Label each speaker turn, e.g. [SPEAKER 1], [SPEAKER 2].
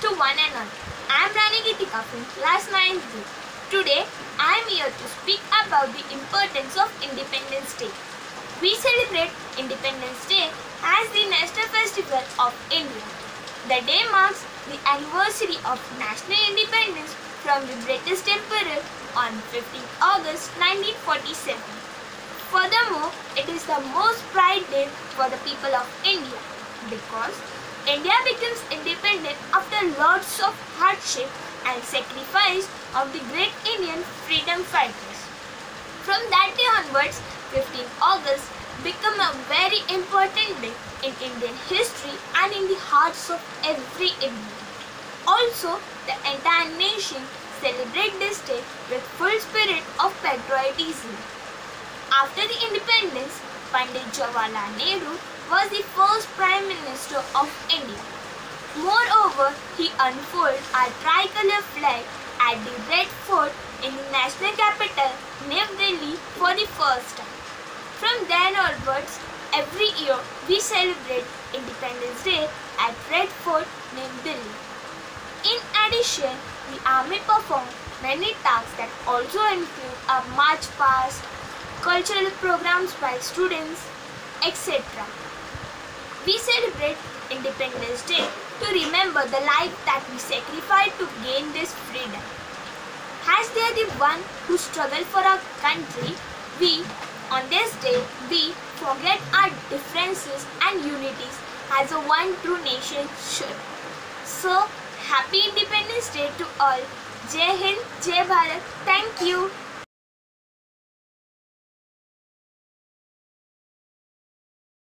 [SPEAKER 1] to one and all. I am Rane Gitika from class 9th B. Today, I am here to speak about the importance of Independence Day. We celebrate Independence Day as the national festival of India. The day marks the anniversary of national independence from the British Emperor on 15 August 1947. Furthermore, it is the most pride day for the people of India because India becomes independent after lots of hardship and sacrifice of the great Indian freedom fighters. From that day onwards, 15 August become a very important day in Indian history and in the hearts of every Indian. Also, the entire nation celebrate this day with full spirit of patriotism. After the independence, Pandit Jawaharlal Nehru was the first Prime Minister of India. Moreover, he unfurled our tricolor flag at the Red Fort in the national capital, New Delhi, for the first time. From then onwards, every year we celebrate Independence Day at Red Fort, New Delhi. In addition, the army performed many tasks that also include a march past, cultural programs by students, etc. We celebrate Independence Day to remember the life that we sacrificed to gain this freedom. As they are the one who struggle for our country, we, on this day, we forget our differences and unities as a one true nation should. So, happy Independence Day to all. Jai Hind, Jai Bharat. Thank you.